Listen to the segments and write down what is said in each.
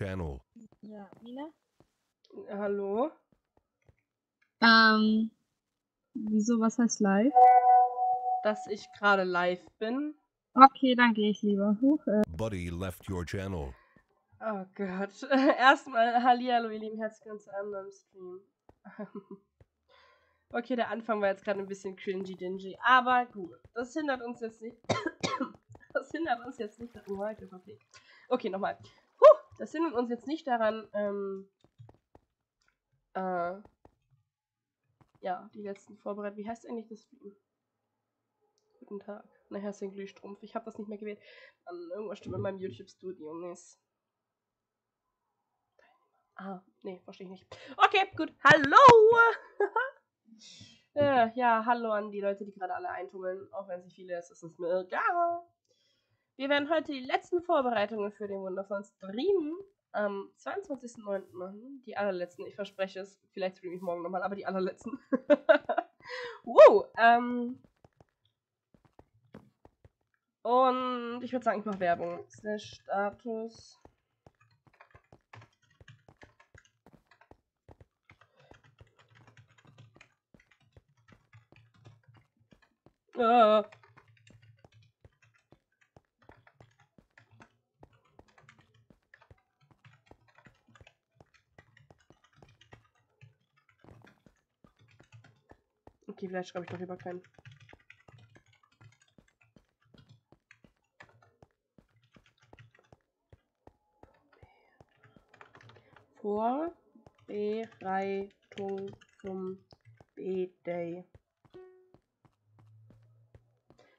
channel. Ja, Mina? Hallo? Ähm, wieso, was heißt live? Dass ich gerade live bin. Okay, dann gehe ich lieber. Huch, äh, Buddy left your channel. Oh Gott. Erstmal Hallihallo, ihr Lieben, herzlich willkommen zu einem neuen Stream. okay, der Anfang war jetzt gerade ein bisschen cringy dingy, aber gut. Das hindert uns jetzt nicht. das hindert uns jetzt nicht daran. Oh, ich bin Okay, nochmal. Das hindert uns jetzt nicht daran, ähm, äh, ja, die letzten Vorbereitungen. Wie heißt eigentlich das Stream? Guten Tag. Ist ein Glühstrumpf. Ich habe das nicht mehr gewählt. An irgendwas stimmt in meinem YouTube-Studio nicht. Ah, nee, verstehe ich nicht. Okay, gut. Hallo! äh, ja, hallo an die Leute, die gerade alle eintummeln. Auch wenn sie viele ist, ist es mir egal. Wir werden heute die letzten Vorbereitungen für den wundervollen Stream am 22.09. machen. Die allerletzten, ich verspreche es. Vielleicht streame ich morgen nochmal, aber die allerletzten. wow, ähm. Und ich würde sagen, ich mache Werbung. Slash Status. Ah. Okay, vielleicht schreibe ich doch lieber keinen. Vorbereitung zum B-Day.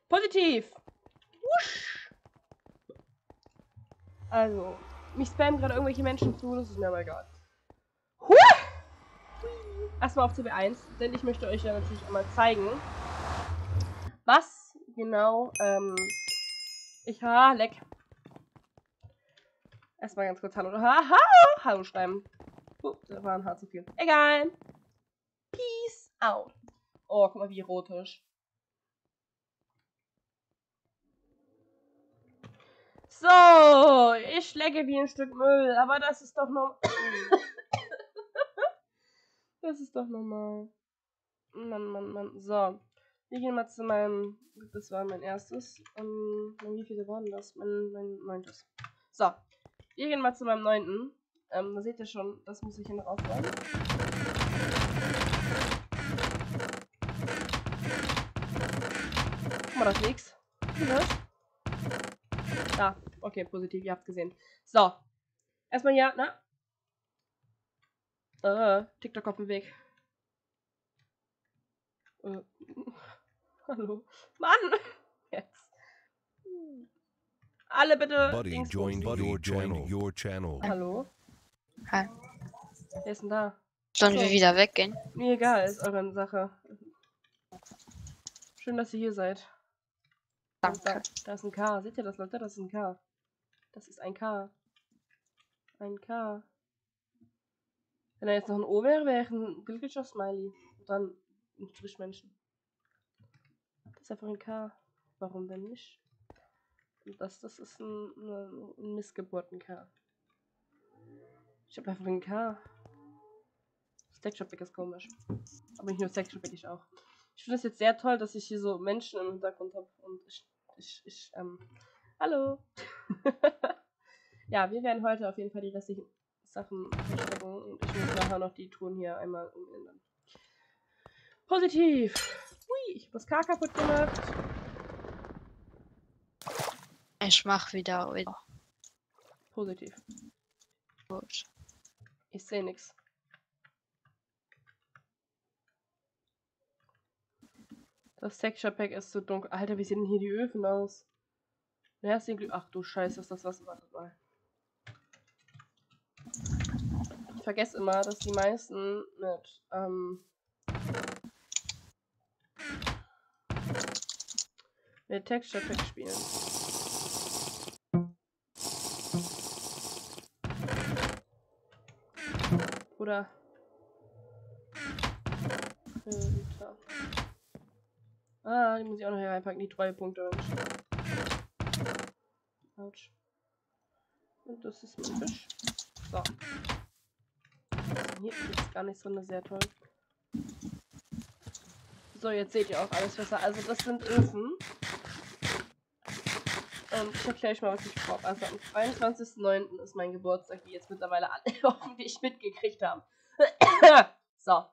Positiv! Wusch! Also, mich spammen gerade irgendwelche Menschen zu, das ist mir aber egal. Erstmal auf CB1, denn ich möchte euch ja natürlich einmal zeigen, was genau, ähm, ich, ha, leck. Erstmal ganz kurz Hallo, ha, hallo, Hallo schreiben. Uh, da war ein Haar zu viel. Egal. Peace out. Oh, guck mal, wie erotisch. So, ich lecke wie ein Stück Müll, aber das ist doch normal. das ist doch normal. Mann, Mann, Mann. So, wir gehen mal zu meinem. Das war mein erstes. Ähm, wie viele waren das? Mein, mein neuntes. So, wir gehen mal zu meinem neunten. Ähm, da seht ihr schon, das muss ich hier noch aufräumen. Guck mal, das nix. Da, okay, positiv, ihr habt gesehen. So. Erstmal hier, na? Äh, TikTok auf dem Weg. Äh, hallo. Mann! Jetzt. Alle bitte. Buddy loslegen. your channel. Your channel. Hallo? Hi. Wer ist denn da? Sollen So. wir wieder weggehen? Mir egal, ist eure Sache. Schön, dass ihr hier seid. Da, Danke. da ist ein K. Seht ihr das, Leute? Das ist ein K. Das ist ein K. Ein K. Wenn da jetzt noch ein O wäre, wäre ich ein glücklicher Smiley. Und dann ein Strichmännchen. Das ist einfach ein K. Warum denn nicht? Und das, das ist ein, ein, Missgeburten-K. Ich habe einfach ein K. Stackshop ist komisch. Aber nicht nur Stackshop, ich auch. Ich finde es jetzt sehr toll, dass ich hier so Menschen im Hintergrund habe. Und ich, ich, ich, ähm, hallo. ja, wir werden heute auf jeden Fall die restlichen Sachen verstecken. Und ich muss nachher noch die Touren hier einmal umändern. Positiv. Hui, ich habe das K kaputt gemacht. Ich mach wieder. wieder. Positiv. Gut. Ich sehe nichts. Das Texture Pack ist so dunkel. Alter, wie sehen denn hier die Öfen aus? Wer ist Glück? Ach du Scheiße, ist das was? Warte mal. Ich vergesse immer, dass die meisten mit, ähm, mit Texture Pack spielen. Oder. Ah, die muss ich auch noch hier reinpacken, die Treuepunkte. Autsch. Und das ist mein Fisch. So. Hier ist gar nichts drin, sehr toll. So, jetzt seht ihr auch alles besser. Also das sind Öfen. Und ich erkläre euch mal, was ich brauche. Also am 22.09. ist mein Geburtstag, wie jetzt mittlerweile alle hoffentlich mitgekriegt haben. so.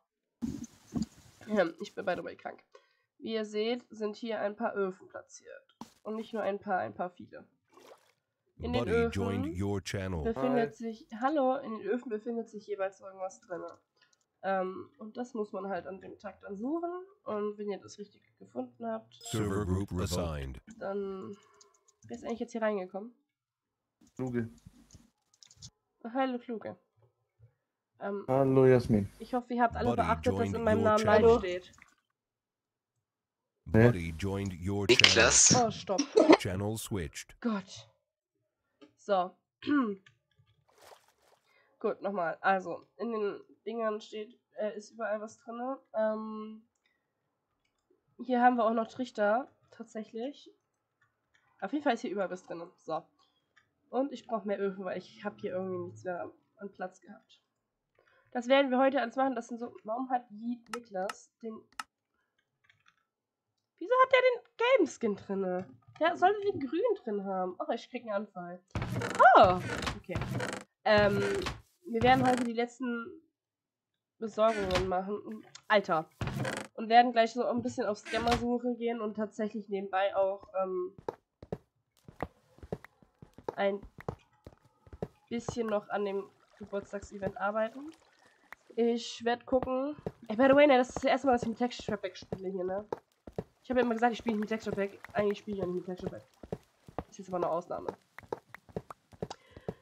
Ähm, Ich bin the way krank. Wie ihr seht, sind hier ein paar Öfen platziert. Und nicht nur ein paar, ein paar viele. In den Buddy joined Öfen your channel. befindet sich, hallo, in den Öfen befindet sich jeweils irgendwas drin. Ähm, und das muss man halt an dem Tag dann suchen. Und wenn ihr das richtig gefunden habt, Server group assigned. dann. Wer ist eigentlich jetzt hier reingekommen? Kluge. Oh, hallo, Kluge. Ähm, Hallo Jasmin. ich hoffe, ihr habt alle Buddy beachtet, dass joined in meinem your Namen channel. live steht. Buddy joined your channel. Niklas? Oh, stopp. Channel switched. Gott. So. Gut, nochmal. Also, in den Dingern steht, äh, ist überall was drin. Ähm, hier haben wir auch noch Trichter, tatsächlich. Auf jeden Fall ist hier überall was drin. So. Und ich brauche mehr Öfen, weil ich habe hier irgendwie nichts mehr an Platz gehabt. Das werden wir heute alles machen. Das sind so. Warum hat Yeet Niklas den. Wieso hat der den gelben Skin drinne? Der sollte den grün drin haben. Ach, ich krieg einen Anfall. Oh, okay. Ähm, wir werden heute die letzten Besorgungen machen. Alter. Und werden gleich so ein bisschen auf Scammer-Suche gehen und tatsächlich nebenbei auch ähm, ein bisschen noch an dem Geburtstagsevent arbeiten. Ich werde gucken. Ey, by the way, ne, das ist das erste Mal, dass ich mit Texture Pack spiele hier, ne? Ich habe ja immer gesagt, ich spiele nicht mit Texture Pack. Eigentlich spiele ich ja nicht mit Texture Pack. Das ist jetzt aber eine Ausnahme.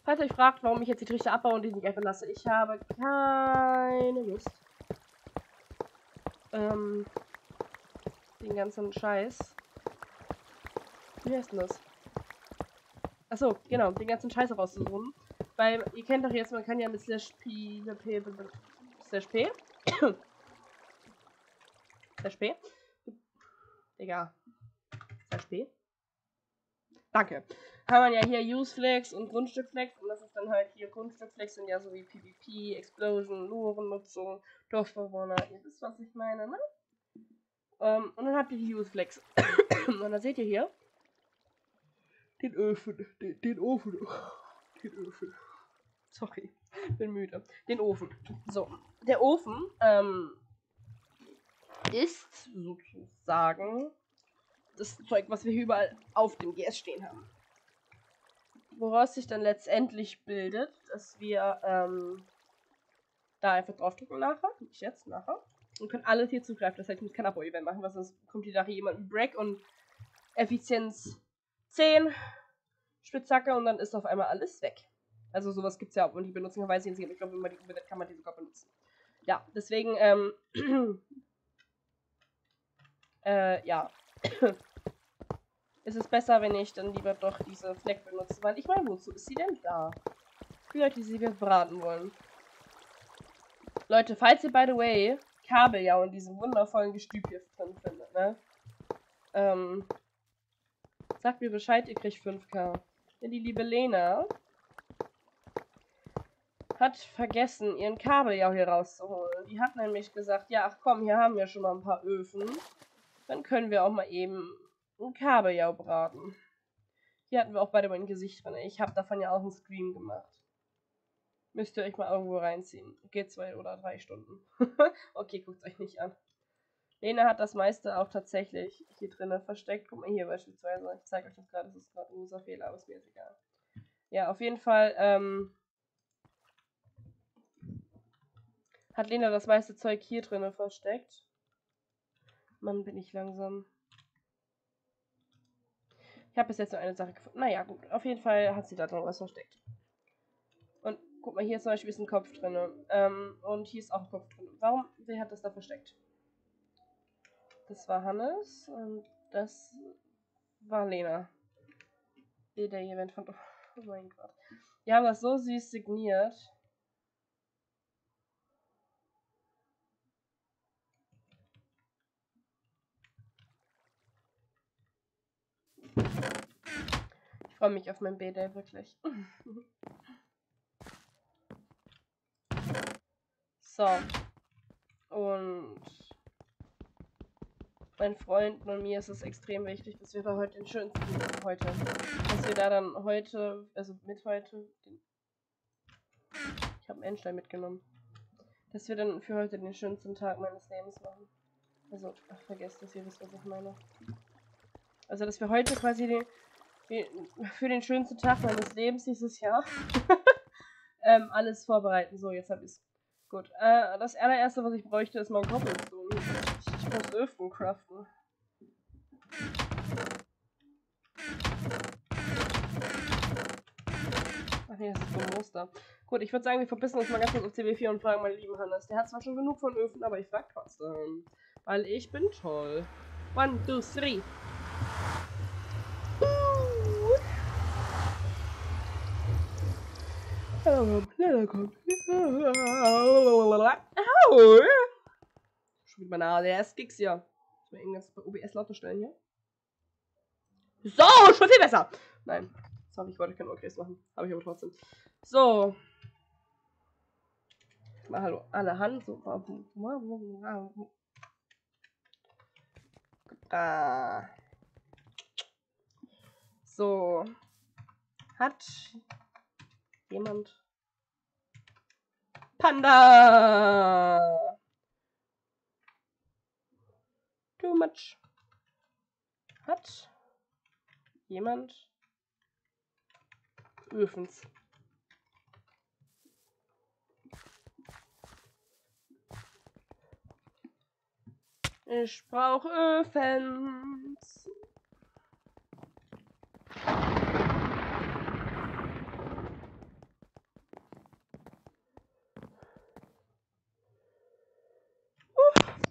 Falls ihr euch fragt, warum ich jetzt die Trichter abbaue und die nicht einfach lasse, ich habe keine Lust. Ähm, den ganzen Scheiß. Wie heißt denn das? Achso, genau, den ganzen Scheiß rauszusuchen. Weil, ihr kennt doch jetzt, man kann ja mit slash p, p, p, slash p, slash p, Digga, slash p, danke, kann man ja hier Useflex und Grundstückflex und das ist dann halt hier Grundstückflex sind ja so wie PvP, Explosion, Lorennutzung, Dorfbewohner, ihr wisst, was ich meine, ne? Ähm, und dann habt ihr die Useflex. und dann seht ihr hier den Öfen, den, den Ofen, den Öfen. Sorry, bin müde. Den Ofen. So, der Ofen ähm, ist sozusagen das Zeug, was wir hier überall auf dem GS stehen haben. Woraus sich dann letztendlich bildet, dass wir ähm, da einfach draufdrücken nachher, nicht jetzt, nachher, und können alles hier zugreifen. Das heißt, ich muss kein Abo-Event machen, weil sonst kommt hier nachher jemand mit Break und Effizienz 10, Spitzhacke und dann ist auf einmal alles weg. Also sowas gibt es ja auch und die benutzen weiß ich nicht, ich glaube, wenn man die übernimmt, kann man die sogar benutzen. Ja, deswegen, ähm, äh, ja. Ist es besser, wenn ich dann lieber doch diese Fleck benutze, weil ich meine, wozu ist sie denn da? Für Leute, die sie braten wollen. Leute, falls ihr, by the way, Kabeljau in diesem wundervollen Gestüb hier drin findet, ne? Ähm, sagt mir Bescheid, ihr kriegt 5k. Denn die liebe Lena hat vergessen, ihren Kabeljau hier rauszuholen. Die hat nämlich gesagt, ja, ach komm, hier haben wir schon mal ein paar Öfen. Dann können wir auch mal eben ein Kabeljau braten. Hier hatten wir auch beide mein Gesicht drin. Ich habe davon ja auch einen Stream gemacht. Müsst ihr euch mal irgendwo reinziehen. Geht zwei oder drei Stunden. okay, guckt euch nicht an. Lena hat das meiste auch tatsächlich hier drinnen versteckt. Guck mal hier beispielsweise. Ich zeige euch das gerade. Das ist gerade ein großer Fehler, aber ist mir jetzt egal. Ja, auf jeden Fall ähm, hat Lena das meiste Zeug hier drinnen versteckt. Mann, bin ich langsam. Ich habe bis jetzt nur eine Sache gefunden. Naja, gut. Auf jeden Fall hat sie da drin was versteckt. Und guck mal, hier zum Beispiel ist ein Kopf drin. Ähm, und hier ist auch ein Kopf drin. Warum? Wer hat das da versteckt? Das war Hannes und das war Lena. Der Event von. Oh mein Gott. Die haben das so süß signiert. Ich freue mich auf mein B-Day wirklich. So. Und mein Freund und mir ist es extrem wichtig, dass wir da heute den schönsten heute, dass wir da dann heute, also mit heute, ich habe einen Endstein mitgenommen, dass wir dann für heute den schönsten Tag meines Lebens machen. Also, ach, vergesst das, ihr wisst, was ich meine. Also, dass wir heute quasi den, für den schönsten Tag meines Lebens dieses Jahr ähm, alles vorbereiten. So, jetzt hab ich's. Gut. Äh, das allererste, was ich bräuchte, ist mein Cobblestone. Ich, ich muss Öfen craften. Ach nee, das ist so ein Muster. Gut, ich würde sagen, wir verbissen uns mal ganz kurz auf CW4 und fragen meinen lieben Hannes. Der hat zwar schon genug von Öfen, aber ich frag trotzdem. Weil ich bin toll. One, two, three. Schneller komm, schneller komm. Schon wieder meine ADS-Gigs hier. Ich will irgendwas bei OBS lauter stellen hier. So, schon viel besser. Nein, sorry, ich wollte keinen OKs machen. Habe ich aber trotzdem. So. Mal hallo, alle Hand. So. So. Hat jemand Panda? Too much. Hat jemand Öfens? Ich brauche Öfens.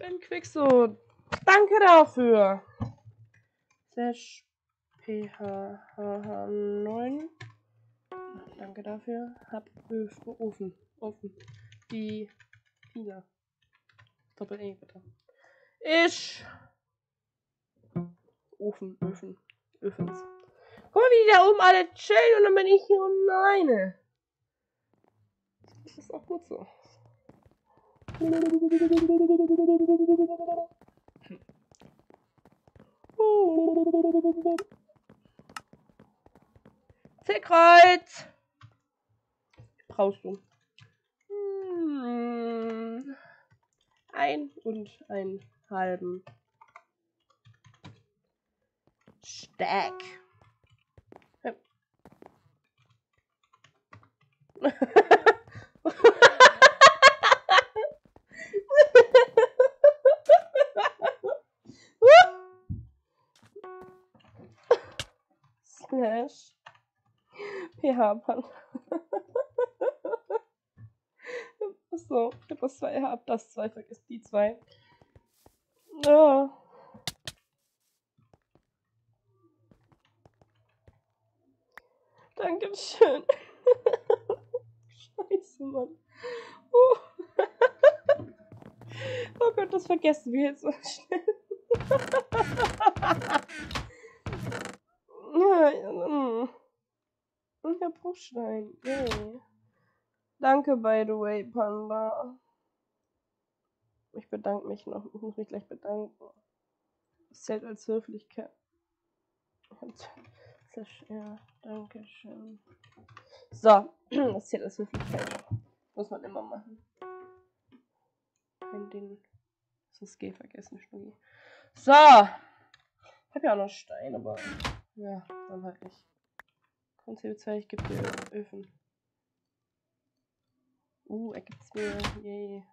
Ben Quickso, danke dafür. Slash PHH9. Danke dafür. Hab Ofen. Ofen. Die Pila. Doppel E bitte. Ich. Ofen, Öfen, Öfens. Guck mal, wie die da oben alle chillen und dann bin ich hier unten alleine. Das ist auch gut so. Zählkreuz! Brauchst du. Hm. Ein und einen halben Stack. Ja. Slash PH Pan. So, ich habe das zwei, hab das zwei, vergiss die zwei. Ja. Dankeschön. Scheiße, Mann. Uh. Oh Gott, das vergessen wir jetzt so schnell. Und der Bruchstein. Yay. Danke, by the way, Panda. Ich bedanke mich noch. Ich muss mich gleich bedanken. Das zählt als Höflichkeit. Ja, danke schön. So, das zählt als Höflichkeit. Muss man immer machen. Wenn den. Das G vergessen, Schnuggi. So! Ich hab ja auch noch Stein, aber. Ja, dann halt nicht. Und CO2, ich gebe dir Öfen. Uh, er gibt's mir. Yay.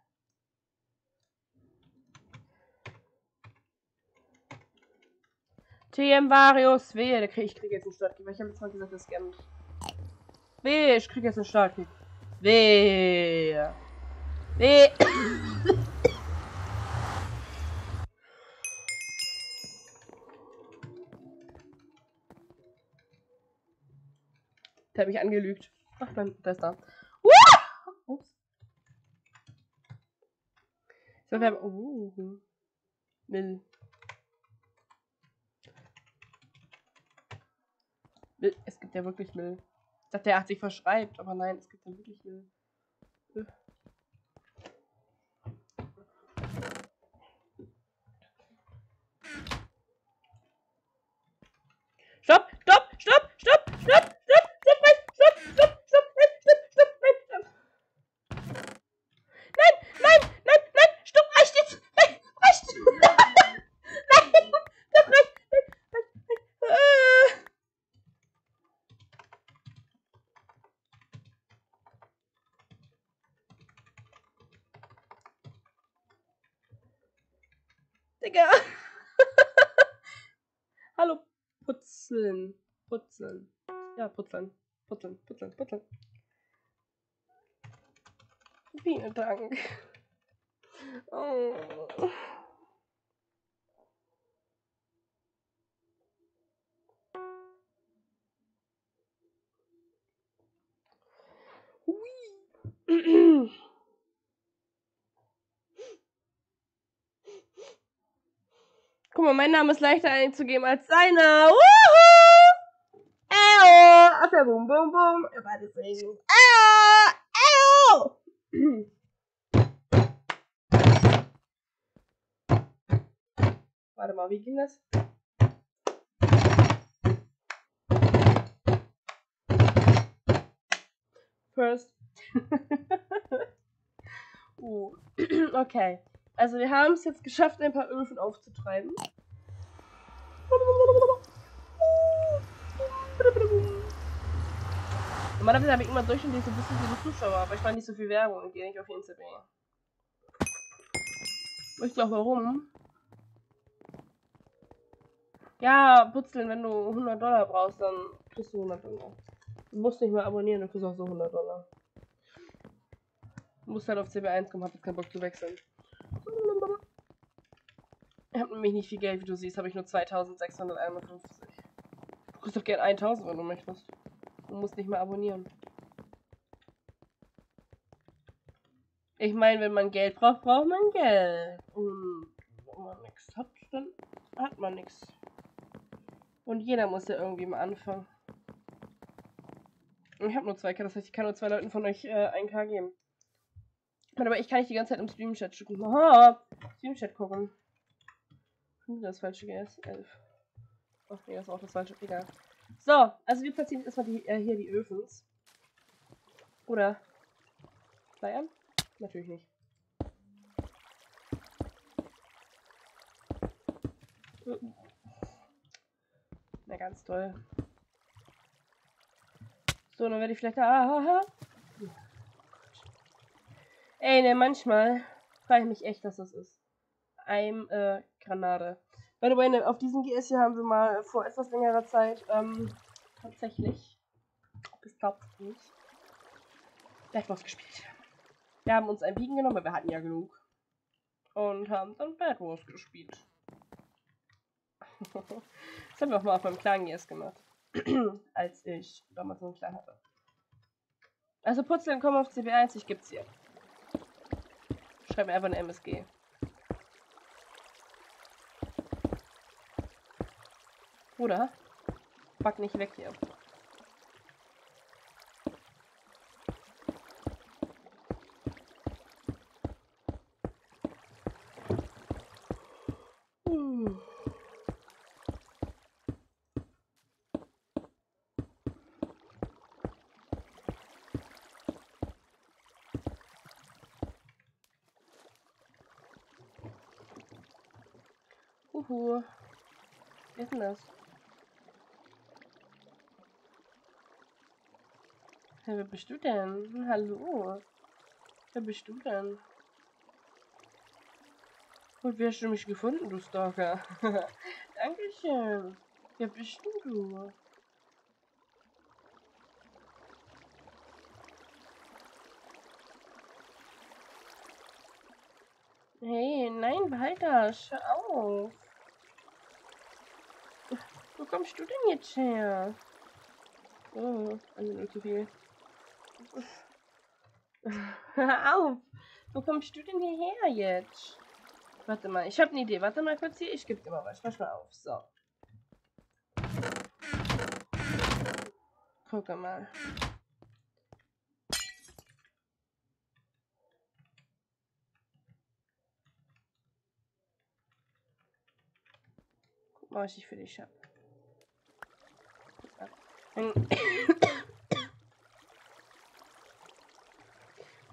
TM Varius, wehe, krieg, ich krieg jetzt einen Startkick, weil ich habe jetzt mal gesagt, das gerne. Wehe, ich krieg jetzt einen Startkick. Wehe. Wehe. Der hat mich angelügt. Ach nein, der ist da. Uh! Ups. So, wir haben. Uh. Mill. Mill. Es gibt ja wirklich Mill. Ich dachte, er hat sich verschreibt, aber nein, es gibt ja wirklich Mill. Äh. Digga. Hallo, Putzeln. Putzeln. Ja, putzeln. Putzeln, putzeln, putzeln. Vielen Dank. Oh. Hui. Guck mal, mein Name ist leichter einzugeben als seiner. Wuhu! Eo! Auf der Bum Bum das Singen. Eo! Eo! Warte mal, wie ging das? First. uh. okay. Also wir haben es jetzt geschafft, ein paar Öfen aufzutreiben. Normalerweise habe ich immer durchschnittlich so ein bisschen viele Zuschauer, aber ich mache nicht so viel Werbung und gehe nicht auf Instagram. Du auch warum? Ja, Putzeln, wenn du 100 Dollar brauchst, dann kriegst du 100 Dollar. Du musst nicht mehr abonnieren, du kriegst auch so 100 Dollar. Du musst halt auf CB1 kommen, hab jetzt keinen Bock zu wechseln. Ich hab nämlich nicht viel Geld, wie du siehst, habe ich nur 2651. Du kriegst doch gern 1000, wenn du möchtest. Du musst nicht mehr abonnieren. Ich meine, wenn man Geld braucht, braucht man Geld. Und wenn man nichts hat, dann hat man nichts. Und jeder muss ja irgendwie mal anfangen. Ich habe nur 2K, das heißt, ich kann nur zwei Leuten von euch äh, 1K geben. Aber ich kann nicht die ganze Zeit im Stream-Chat gucken. Aha, Stream-Chat gucken. Wieder das falsche GS. 11. Ach nee, das ist auch das falsche. Egal. So, also wir platzieren erstmal die, äh, hier die Öfens. Oder Flyern? Natürlich nicht. Na ganz toll. So, dann werde ich vielleicht. Ah, Ey, ne, manchmal frage ich mich echt, was das ist. Ein äh, Granate. By the way, ne, auf diesem GS hier haben wir mal vor etwas längerer Zeit ähm, tatsächlich, das glaubt nicht, Bad gespielt. Wir haben uns ein Biegen genommen, weil wir hatten ja genug. Und haben dann Bad Wars gespielt. das haben wir auch mal auf meinem kleinen GS gemacht. Als ich damals so einen kleinen hatte. Also Putzeln kommen auf CB1, ich gibt's hier. Schreib mir einfach eine MSG. Oder? Back nicht weg hier. Uh. Uhu. Wer ist denn das? Hey, wer bist du denn? Hallo. Wer bist du denn? Und wie hast du mich gefunden, du Stalker? Dankeschön. Wer bist denn du? Hey, nein, behalt das. Hör auf. Wo kommst du denn jetzt her? Oh, eine Minute viel. Hör auf! Wo kommst du denn hierher jetzt? Warte mal, ich habe eine Idee. Warte mal kurz hier. Ich gebe dir mal was. Pass mal auf. So. Guck mal. Guck mal, was ich für dich habe.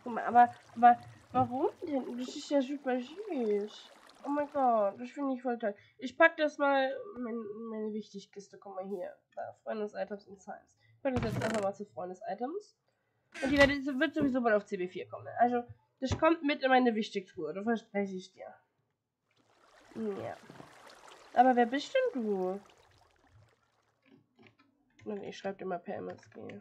Mal, aber, aber warum denn? Das ist ja super süß. Oh mein Gott, das finde ich voll toll. Ich pack das mal in meine, meine Wichtigkiste. Guck mal hier. Da, Freundes-Items und Science. Ich pack das jetzt einfach mal zu Freundes-Items. Und die wird, sowieso bald auf CB4 kommen. Also, das kommt mit in meine Wichtigtour. Das verspreche ich dir. Ja. Aber wer bist denn du? Ich schreibe dir mal per MSG.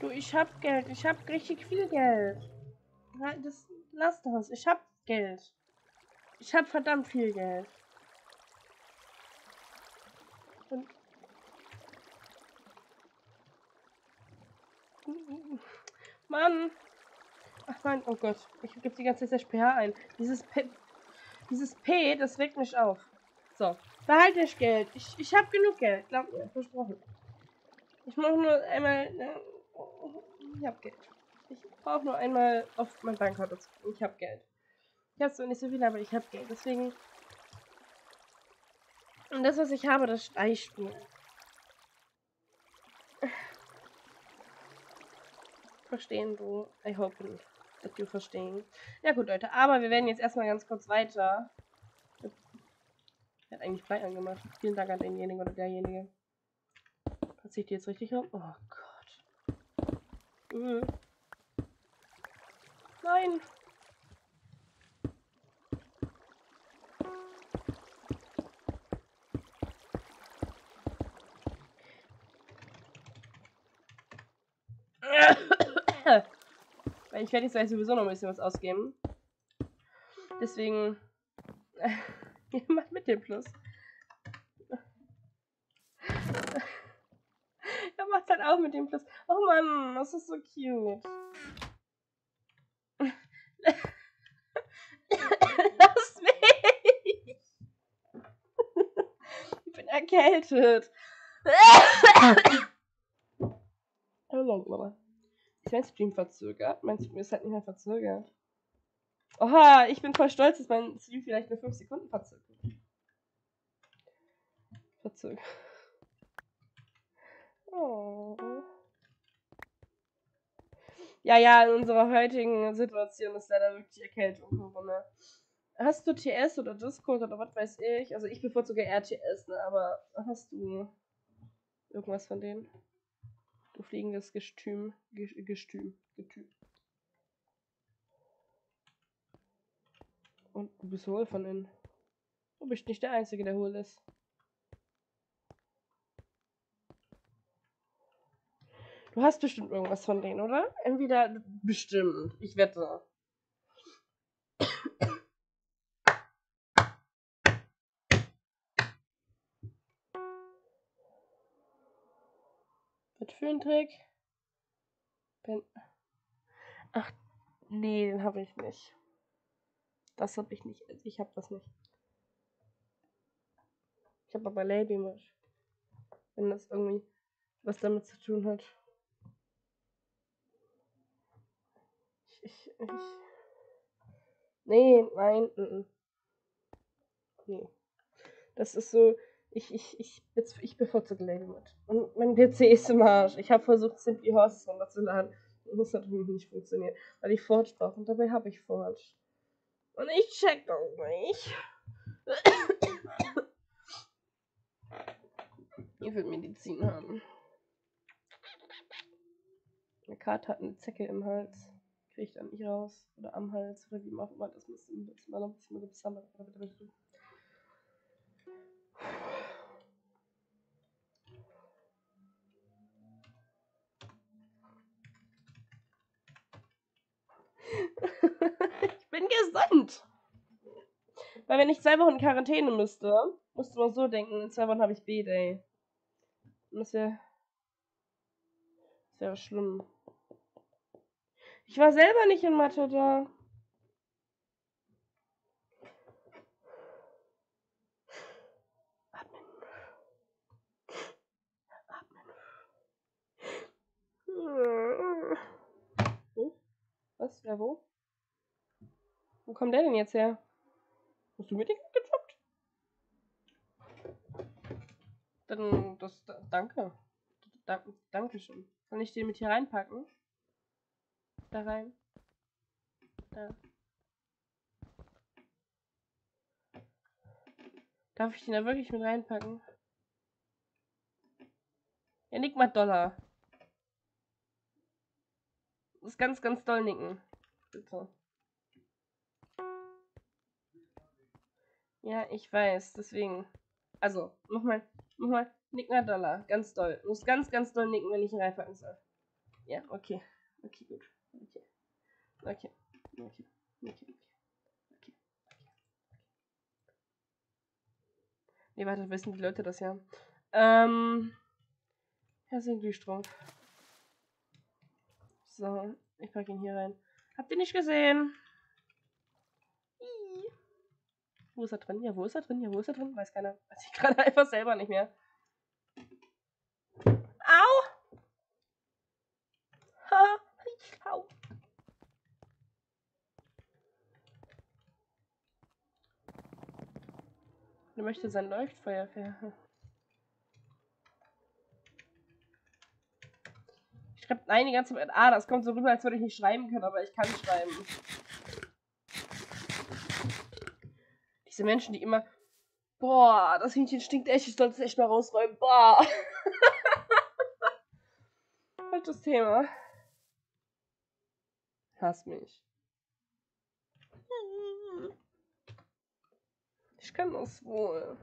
Du, ich hab Geld. Ich hab richtig viel Geld. Das, lass das. Ich hab Geld. Ich hab verdammt viel Geld. Und. Mann! Ach Mann, oh Gott. Ich gebe die ganze Zeit SPH ein. Dieses P. Dieses P, das weckt mich auf. So. Behalte das Geld. Ich, ich habe genug Geld. Glaub mir. Versprochen. Ich mache nur einmal. äh, Ich hab Geld. Ich brauche nur einmal auf mein Bankkonto. Ich habe Geld. Ich habe zwar nicht so viel, aber ich habe Geld. Deswegen. Und das, was ich habe, das reicht mir. Verstehen du? I hope that you verstehen. Ja gut, Leute. Aber wir werden jetzt erstmal ganz kurz weiter. Er hat eigentlich frei angemacht. Vielen Dank an denjenigen oder derjenige. Passiert die jetzt richtig rum? Oh Gott. Äh. Nein. Ich werde jetzt sowieso noch ein bisschen was ausgeben. Deswegen. Ihr macht mit dem Plus. er macht halt auch mit dem Plus. Oh Mann, das ist so cute. Lass mich! ich bin erkältet. Oh, Mama. Ist mein Stream verzögert? Mein Stream ist halt nicht mehr verzögert. Oha, ich bin voll stolz, dass mein Stream vielleicht nur 5 Sekunden verzögert. Verzögert. Oh. Ja, ja, in unserer heutigen Situation ist leider wirklich Erkältung Corona. Hast du TS oder Discord oder was weiß ich? Also ich bevorzuge RTS, ne? Aber hast du irgendwas von denen? Du fliegendes Gestüm. Ge- Gestüm. Getüm. Und du bist hohl von innen. Du bist nicht der Einzige, der hohl ist. Du hast bestimmt irgendwas von denen, oder? Entweder bestimmt. Ich wette. Was für ein Trick? Ben Ach, nee, den habe ich nicht. Das habe ich nicht. Ich habe das nicht. Ich habe aber Labymod. Wenn das irgendwie was damit zu tun hat. Ich, ich, ich. Nee, nein. Mm -mm. Nee. Das ist so. Ich, ich, ich, jetzt, ich bevorzuge Labymod. Und mein PC ist im Arsch. Ich habe versucht, Simply Horses runterzuladen. Das hat irgendwie nicht funktioniert. Weil ich Forge brauche. Und dabei habe ich Forge. Und ich check das nicht. Ich will Medizin haben. Eine Karte hat eine Zecke im Hals. Ich dann nicht raus. Oder am Hals. Oder wie auch immer. Das muss mal noch ein bisschen mit Summer. ich Weil wenn ich zwei Wochen in Quarantäne müsste, musst du mal so denken, in zwei Wochen habe ich B-Day. Das wäre. Das wäre schlimm. Ich war selber nicht in Mathe da. Atmen. Atmen. Wo? Was? Wer wo? Wo kommt der denn jetzt her? Hast du mit ihm getroppt? Dann, das, da- danke. Da, Dankeschön. Kann ich den mit hier reinpacken? Da rein. Da. Darf ich den da wirklich mit reinpacken? Ja, nick mal Dollar. Das ist ganz, ganz doll nicken. Bitte. Ja, ich weiß, deswegen. Also, nochmal, nochmal, nick mal Dollar. Ganz doll. Du musst ganz, ganz doll nicken, wenn ich ihn reinpacken soll. Ja, okay. Okay, gut. Okay. Okay. Okay. Okay. Okay. Okay. Nee, warte, wissen die Leute das ja. Ähm. Herzlichen Glühstrumpf. So, ich pack ihn hier rein. Habt ihr nicht gesehen? Wo ist er drin? Ja, wo ist er drin? Ja, wo ist er drin? Weiß keiner. Weiß ich gerade einfach selber nicht mehr. Au! Ha! Au! Er möchte sein Leuchtfeuer ver. Ich schreibe nein die ganze Zeit. Ah, das kommt so rüber, als würde ich nicht schreiben können, aber ich kann schreiben. Diese Menschen, die immer. Boah, das Hähnchen stinkt echt, ich sollte es echt mal rausräumen. Boah. Falsches Thema. Hass mich. Ich kann das wohl.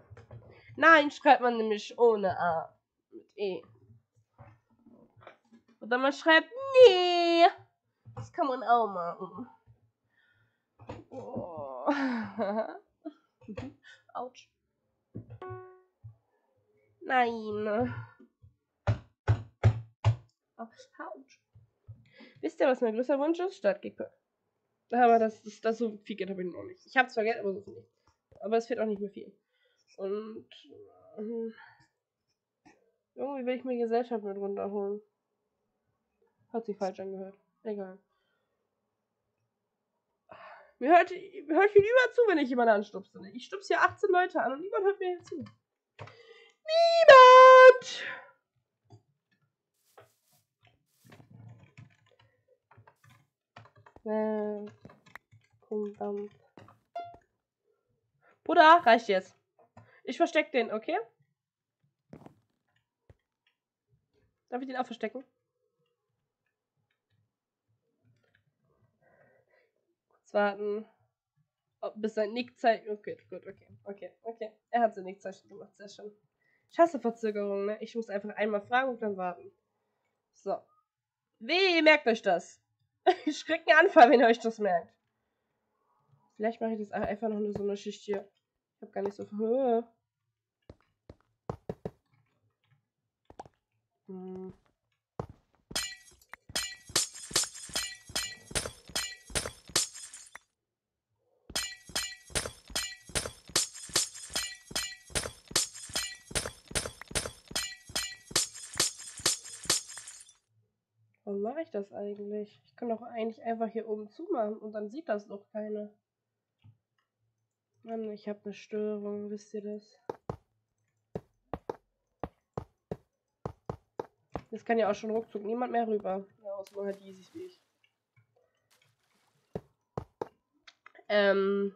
Nein, schreibt man nämlich ohne A. Mit E. Oder man schreibt nee. Das kann man auch machen. Oh. Autsch. Nein. Autsch. Wisst ihr, was mein größter Wunsch ist? Stadtkicker. Aber das, das, das so viel Geld habe ich noch nicht. Ich habe zwar Geld, aber so viel nicht. Aber es fehlt auch nicht mehr viel. Und ähm, irgendwie will ich mir Gesellschaft mit runterholen. Hat sich falsch angehört. Egal. Mir hört, mir hört viel über zu, wenn ich jemanden anstupse. Ich stupse hier 18 Leute an und niemand hört mir zu. Niemand! Äh, Dampf. Bruder, reicht jetzt. Ich versteck den, okay? Darf ich den auch verstecken? Warten. Oh, bis sein Nickzeichen. Okay, gut, okay. Okay, okay. Er hat sein Nickzeichen gemacht, sehr schön. Ich hasse Verzögerungen, ne? Ich muss einfach einmal fragen und dann warten. So. Weh, merkt euch das. Ich krieg einen Anfall, wenn ihr euch das merkt. Vielleicht mache ich das einfach noch nur so eine Schicht hier. Ich habe gar nicht so viel. Hm. Warum mache ich das eigentlich? Ich kann doch eigentlich einfach hier oben zumachen und dann sieht das doch keiner. Mann, ich habe eine Störung, wisst ihr das? Das kann ja auch schon ruckzuck niemand mehr rüber. Ja, außer man hat Yeezys wie ich. Ähm.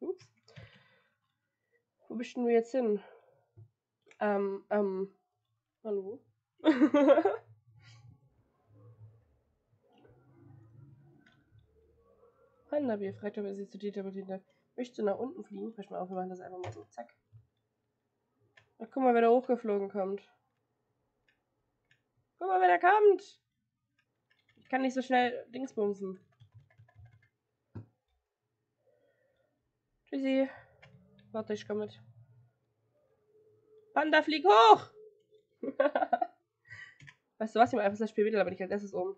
Ups. Wo bist denn du jetzt hin? Ähm, ähm. Hallo? Wanderbier, fragt ob er sie zu Dieter. Möchtest du nach unten fliegen? Pass mal auf, wir machen das einfach mal so. Zack. Ach, guck mal, wer da hochgeflogen kommt. Guck mal, wer da kommt. Ich kann nicht so schnell Dingsbumsen. Tschüssi. Warte, ich komme mit. Panda, flieg hoch! weißt du was, ich mach einfach das Spiel wieder, aber nicht als erstes um.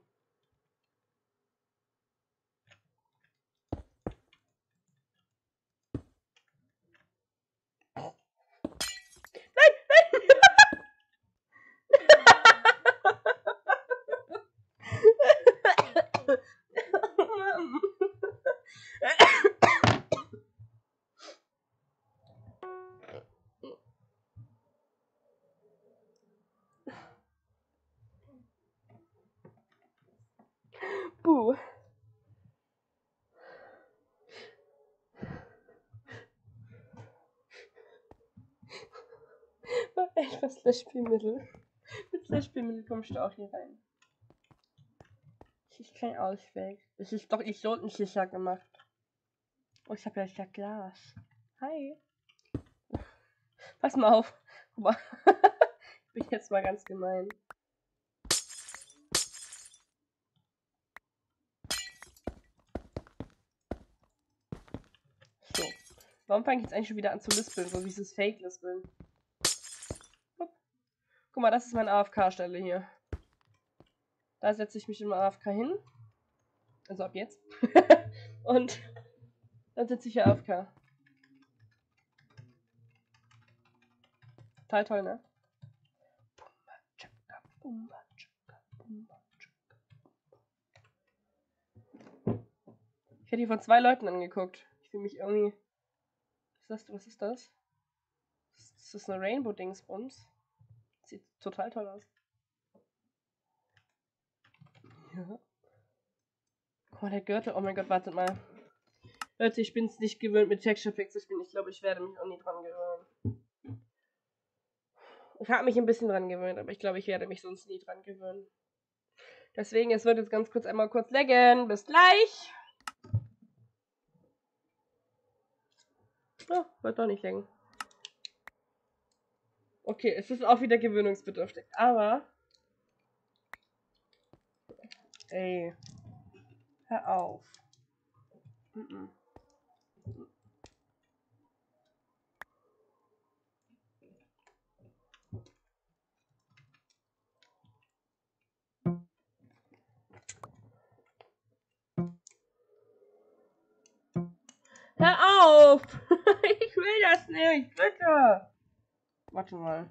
Was Löschspielmittel? Mit Löschspielmittel kommst du auch hier rein. Das ist kein Ausweg. Das ist doch idiotensicher gemacht. Oh, ich habe ja ja Glas. Hi. Pass mal auf. Guck mal. ich bin jetzt mal ganz gemein. So. Warum fange ich jetzt eigentlich schon wieder an zu lispeln? So wie dieses Fake-Lispeln. Guck. Mal, das ist meine AFK-Stelle hier. Da setze ich mich immer AFK hin. Also ab jetzt. Und dann sitze ich hier AFK. Total toll, ne? Ich werde hier von zwei Leuten angeguckt. Ich fühle mich irgendwie. Was ist das? Was ist das? Ist das eine Rainbow-Dingsbums? Sieht total toll aus. Ja. Guck mal, der Gürtel. Oh mein Gott, wartet mal. Leute, ich bin es nicht gewöhnt mit Texture Picks zu. Ich glaube, ich werde mich auch nie dran gewöhnen. Ich habe mich ein bisschen dran gewöhnt, aber ich glaube, ich werde mich sonst nie dran gewöhnen. Deswegen, es wird jetzt ganz kurz einmal kurz laggen. Bis gleich! Oh, wird doch nicht laggen. Okay, es ist auch wieder gewöhnungsbedürftig, aber... Ey. Hör auf. Mm -mm. Hör auf! ich will das nicht, bitte! Warte mal.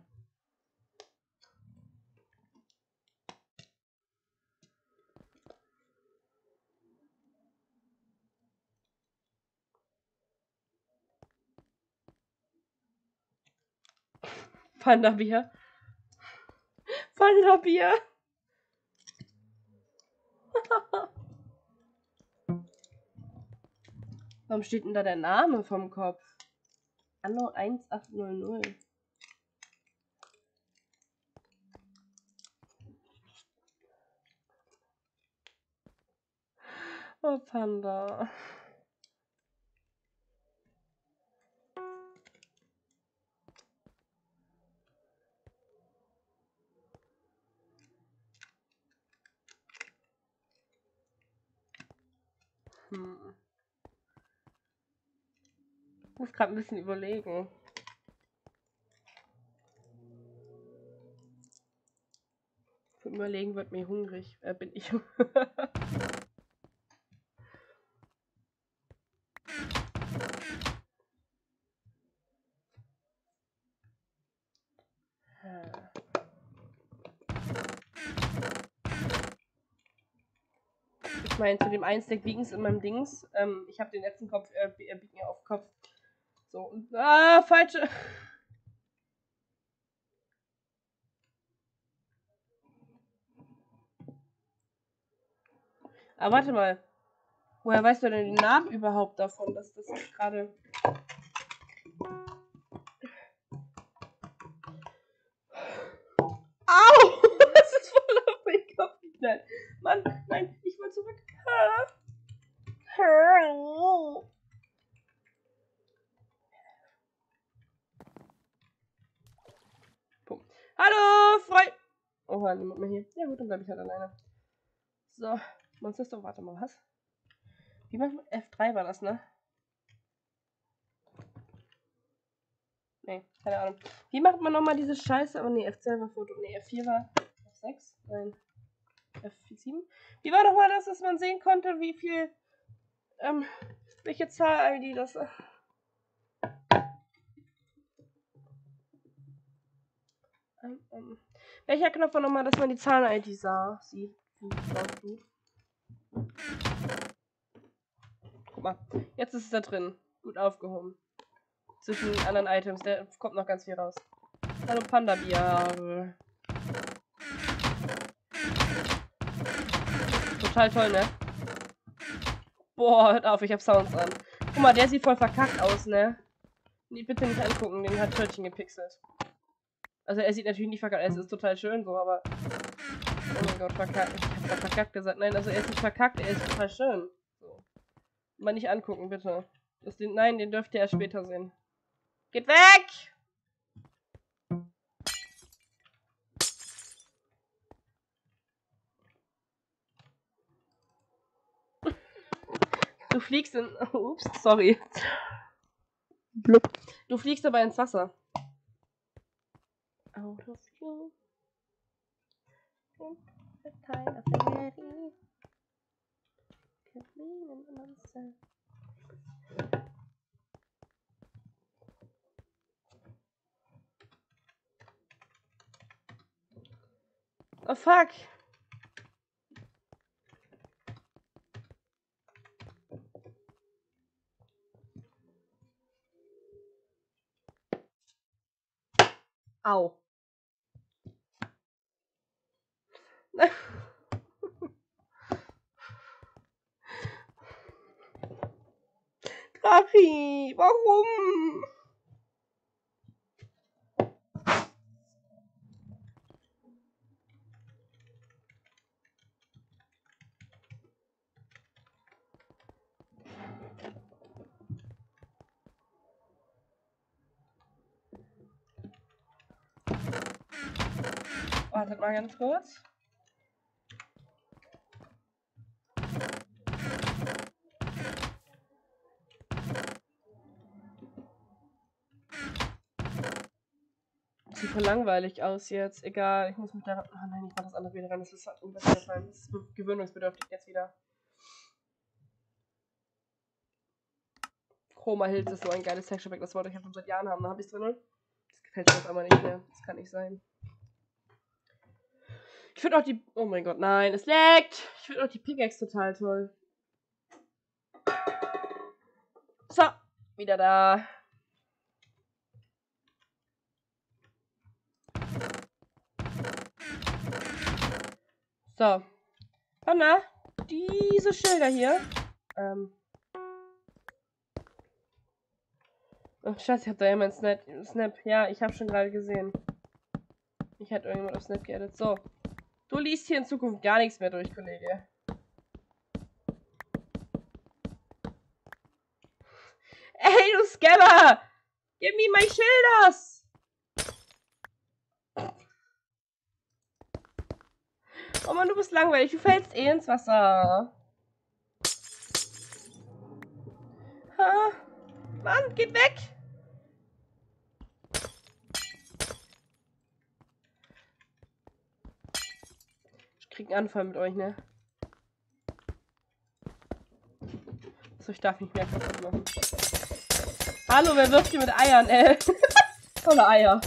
Panda-Bier. Panda-Bier. Warum steht denn da der Name vom Kopf? Anno 1800. Oh, Panda. Hm. Ich muss gerade ein bisschen überlegen. Überlegen wird mir hungrig. Äh, bin ich. Ich meine, zu dem einen Stack Vegans in meinem Dings. Ähm, ich habe den letzten Kopf, äh, äh, biegt mir auf Kopf. So, und, ah, falsche. Aber warte mal. Woher weißt du denn den Namen überhaupt davon, dass das gerade. Au! Das ist voll auf meinen Kopf geknallt. Mann, nein, ich will zurück. Ah. Ah. Hallo, Freund. Oha, niemand mehr hier. Ja gut, dann bleibe ich halt alleine. So, Monster, warte mal, was? Wie macht man F3 war das, ne? Nee, keine Ahnung. Wie macht man nochmal diese Scheiße? Oh ne, F2 war Foto. Ne, F4 war F6? Nein. F7? Wie war nochmal das, dass man sehen konnte, wie viel, ähm, welche Zahl-ID das äh, ähm, ähm, Welcher Knopf war nochmal, dass man die Zahlen-ID sah? Sieht. Guck mal, jetzt ist es da drin. Gut aufgehoben. Zwischen anderen Items. Da kommt noch ganz viel raus. Hallo Panda Total toll, ne? Boah, hört auf, ich hab Sounds an. Guck mal, der sieht voll verkackt aus, ne? Nee, bitte nicht angucken, den hat Törtchen gepixelt. Also er sieht natürlich nicht verkackt, es ist total schön so, aber. Oh mein Gott, verkackt. Ich hab grad verkackt gesagt. Nein, also er ist nicht verkackt, er ist total schön. So. Mal nicht angucken, bitte. Den, nein, den dürft ihr erst später sehen. Geht weg! Fliegst in. Ups, sorry. Blub. Du fliegst dabei ins Wasser. Out of you. The tide of the ready. Could be an monster. Oh fuck! Au. Grafi, warum? Wartet mal ganz kurz. Voll langweilig aus jetzt. Egal, ich muss mich da. Oh nein, ich mach das andere wieder ran. Das ist halt unbesser gefallen. Das ist gewöhnungsbedürftig jetzt wieder. Chroma Hills ist so ein geiles Texture Pack. Das wollte ich ja schon seit Jahren haben. Da habe ich es drin. Das gefällt mir jetzt aber nicht mehr. Das kann nicht sein. Ich finde auch die. Oh mein Gott, nein, es leckt! Ich finde auch die Pickaxe total toll. So, wieder da. So. Anna, diese Schilder hier. Ähm. Oh, Scheiße, ich hab da jemand Snap. Snap. Ja, ich habe schon gerade gesehen. Ich hätte irgendjemand auf Snap geedit. So. Du liest hier in Zukunft gar nichts mehr durch, Kollege. Ey, du Scammer! Give me my Schilders! Oh Mann, du bist langweilig. Du fällst eh ins Wasser. Ha? Mann, geht weg! Krieg Anfall mit euch, ne? So, ich darf nicht mehr kaputt machen. Hallo, wer wirft hier mit Eiern, ey? Tolle Eier.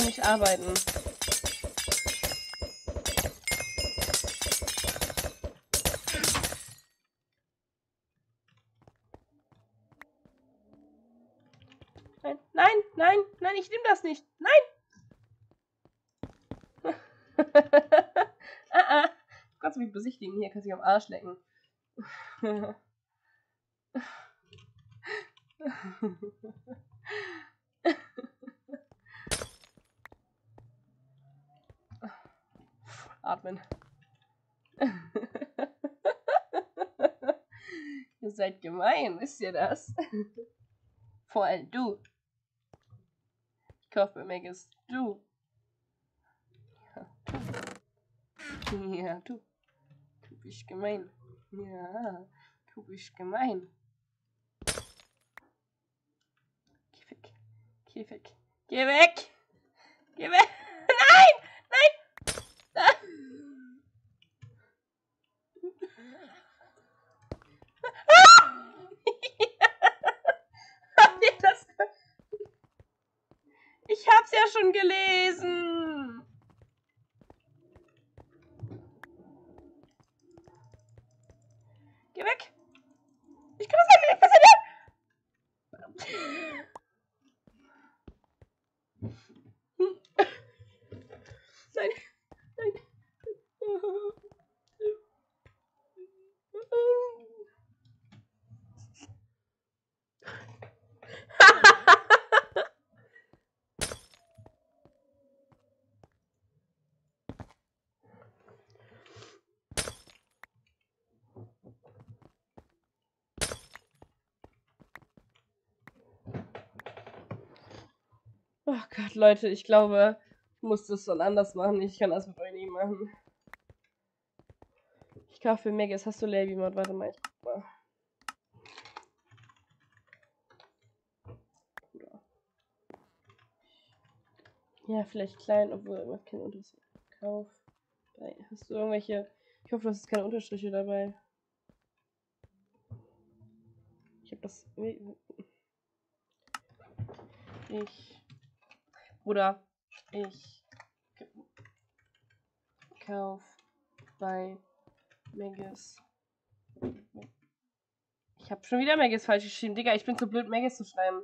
So nicht arbeiten. Nein, nein, nein, nein, ich nehme das nicht. Nein! ah, ah. Kannst du mich besichtigen? Hier kannst du dich am Arsch lecken. Atmen. ihr seid gemein, wisst ihr das? Vor allem du. Ich kaufe mir Megas. Du. Ja, du. Ja, du. Du bist gemein. Ja, du bist gemein. Geh weg. Geh weg. Geh weg. Geh weg. Nein! Nein! Ah. Habt ihr das ge- Ich hab's ja schon gelesen. Ich kann das nicht. Was ist denn? Nein. Nein. Gott, Leute, ich glaube, ich muss das dann anders machen. Ich kann das mit euch nicht machen. Ich kaufe Megas. Hast du Laby Mod? Warte mal, ich guck mal. Ja, vielleicht klein, obwohl macht keinen Unterschied. Kauf. Hast du irgendwelche. Ich hoffe, du hast keine Unterstriche dabei. Ich habe das. Ich. Bruder, ich kauf bei Megas. Ich habe schon wieder Megas falsch geschrieben. Digga, ich bin zu blöd, Megas zu schreiben.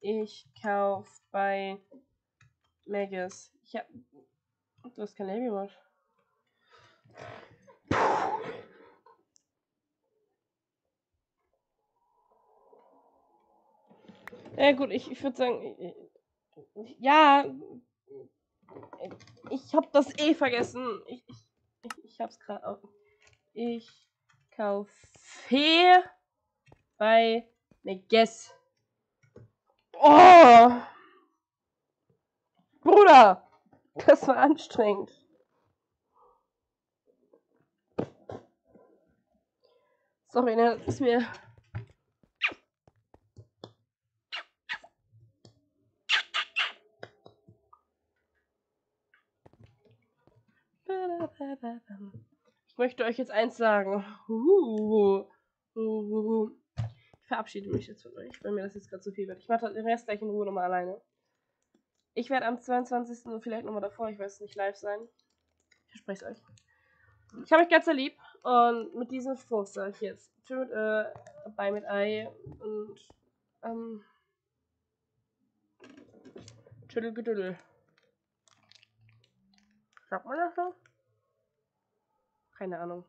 Ich kauf bei Megas. Ich hab. Du hast kein Label Mod. Ja gut, ich, ich würde sagen, ja, ich habe das eh vergessen. Ich, ich, ich, ich hab's gerade. Ich kaufe bei Megas. Oh! Bruder! Das war anstrengend. Sorry, ne, ist mir. Ich möchte euch jetzt eins sagen. Ich verabschiede mich jetzt von euch, weil mir das jetzt gerade zu viel wird. Ich mache den Rest gleich in Ruhe nochmal alleine. Ich werde am 22. und vielleicht nochmal davor, ich weiß nicht, live sein. Ich verspreche es euch. Ich habe euch ganz lieb und mit diesem Spruch sage ich jetzt Tschüss mit Ö, Bye mit Ei und ähm, Tschüttelgedüdel. Sagt man das so? Keine Ahnung.